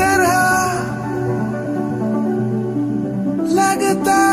तरह लगता